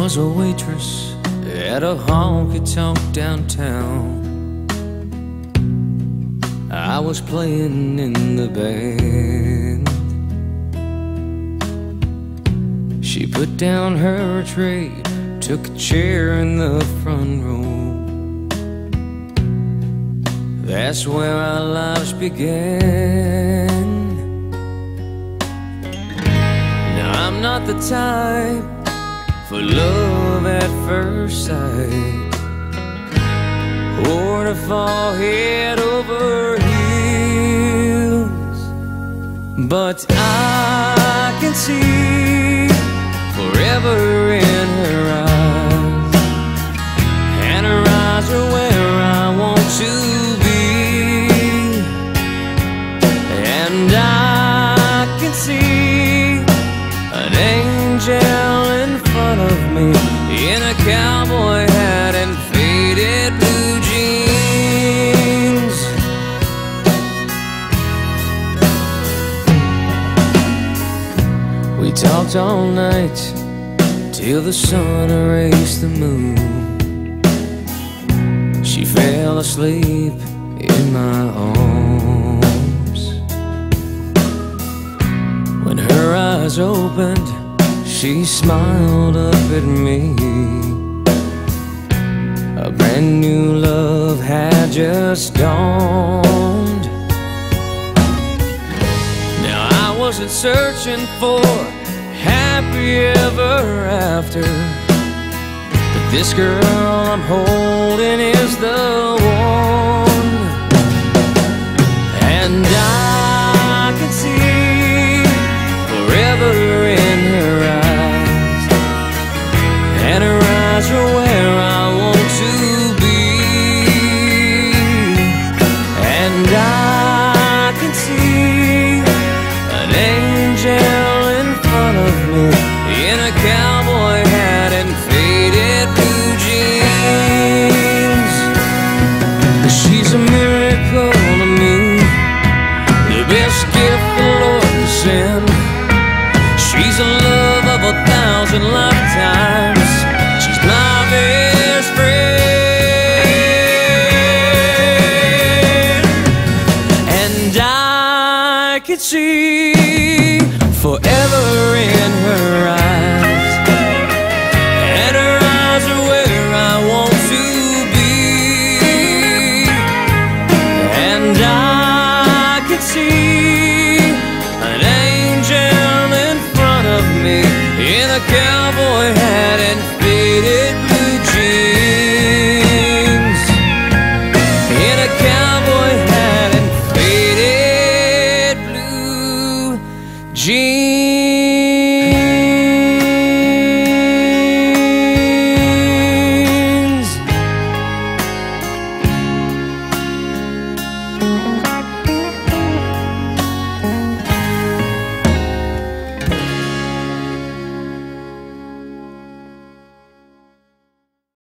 was a waitress at a honky tonk downtown. I was playing in the band. She put down her tray, took a chair in the front row. That's where our lives began. Now I'm not the type for love at first sight or to fall head over heels. But I can see forever in me in a cowboy hat and faded blue jeans. We talked all night till the sun erased the moon. She fell asleep in my arms. When her eyes opened, she smiled up at me. A brand new love had just dawned. Now I wasn't searching for happy ever after. But this girl I'm holding is the one. And I a thousand lifetimes. She's my best friend, and I could see. a cowboy hat and faded blue jeans. In a cowboy hat and faded blue jeans.